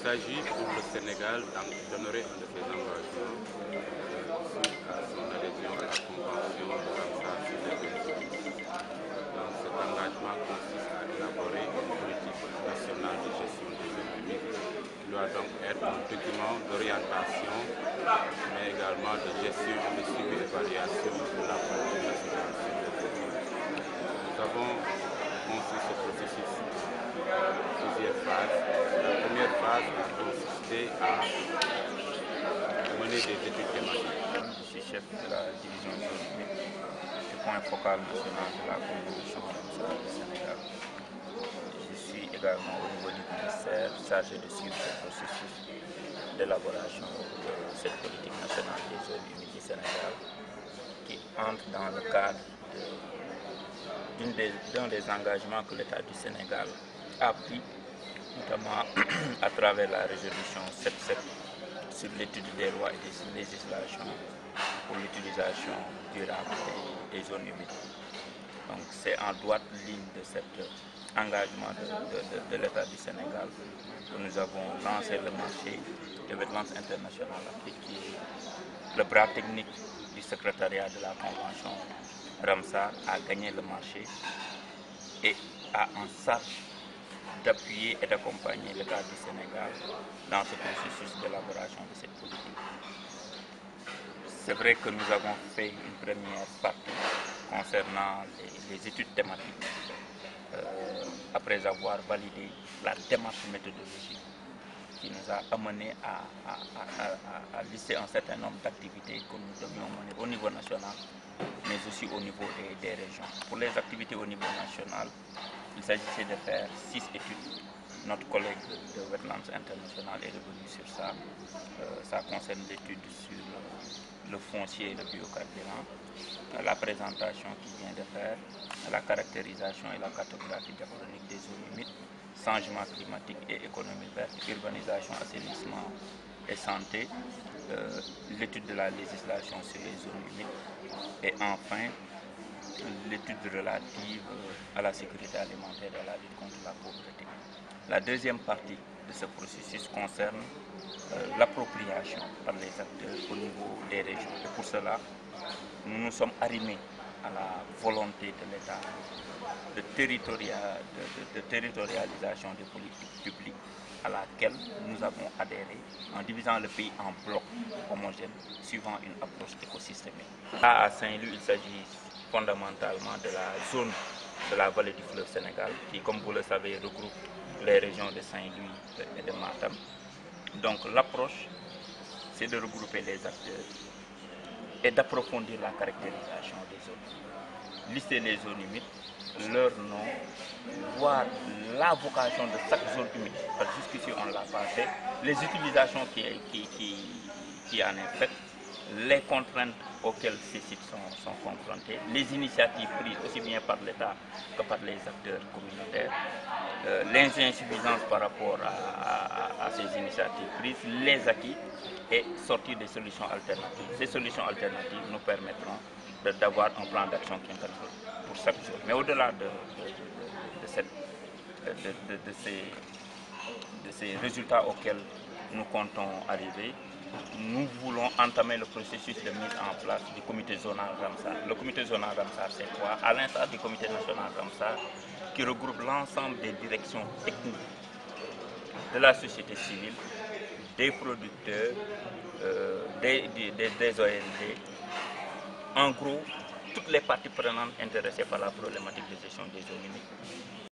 s'agit pour le Sénégal d'honorer un de ses engagements euh, suite à son adhésion à la Convention de Ramsar sur les Donc cet engagement consiste à élaborer une politique nationale de gestion des humides qui doit donc être un document d'orientation mais également de gestion et de suivi et d'évaluation de la politique nationale sur les zones humides. Nous avons conçu ce processus plusieurs phases. La consisté à mener des études thématiques. Je suis chef de la division économique du point focal national de la Convention du Sénégal. Je suis également au niveau du ministère chargé de suivre ce processus d'élaboration de cette politique nationale des humides du Sénégal qui entre dans le cadre d'un des engagements que l'État du Sénégal a pris, notamment à travers la résolution 77 sur l'étude des lois et des législations pour l'utilisation durable des, zones humides. Donc c'est en droite ligne de cet engagement de, de, l'État du Sénégal que nous avons lancé le marché de Wetlands International qui est le bras technique du secrétariat de la Convention Ramsar a gagné le marché et a en charge d'appuyer et d'accompagner l'État du Sénégal dans ce processus d'élaboration de cette politique. C'est vrai que nous avons fait une première partie concernant les, études thématiques euh, après avoir validé la démarche méthodologique qui nous a amené à, lister un certain nombre d'activités que nous devions mener au niveau national, mais aussi au niveau des, régions. Pour les activités au niveau national, il s'agissait de faire six études. Notre collègue de Wetlands International est revenu sur ça. Euh, ça concerne l'étude sur le foncier et le biocarburant, la présentation qu'il vient de faire, la caractérisation et la cartographie diachronique des zones humides, changement climatique et économie verte, urbanisation, assainissement et santé, euh, l'étude de la législation sur les zones humides et enfin l'étude relative à la sécurité alimentaire et à la lutte contre la pauvreté. La deuxième partie de ce processus concerne euh, l'appropriation par les acteurs au niveau des régions. Et pour cela, nous nous sommes arrimés à la volonté de l'État de, territoria, de, de, de, territorialisation des politiques publiques à laquelle nous avons adhéré en divisant le pays en blocs homogènes suivant une approche écosystémique. Là, à Saint-Louis, il s'agit fondamentalement de la zone de la vallée du fleuve Sénégal qui, comme vous le savez, regroupe les régions de Saint-Louis et de Matam. Donc l'approche, c'est de regrouper les acteurs et d'approfondir la caractérisation des zones. Lister les zones humides, leur nom, voir la vocation de chaque zone humide. Parce que jusqu'ici on l'a pas. Les utilisations qui, en est faite, les contraintes auxquelles ces sites sont, confrontés, les initiatives prises aussi bien par l'État que par les acteurs communautaires, euh, les insuffisances par rapport à, ces initiatives prises, les acquis et sortir des solutions alternatives. Ces solutions alternatives nous permettront d'avoir un plan d'action quinquennal pour chaque jour. Mais au-delà de ces résultats auxquels nous comptons arriver, nous voulons entamer le processus de mise en place du comité zonal Ramsar. Le comité zonal Ramsar, c'est quoi? À l'instar du comité national Ramsar, qui regroupe l'ensemble des directions techniques de la société civile, des producteurs, euh, des, ONG, en gros, toutes les parties prenantes intéressées par la problématique de gestion des eaux.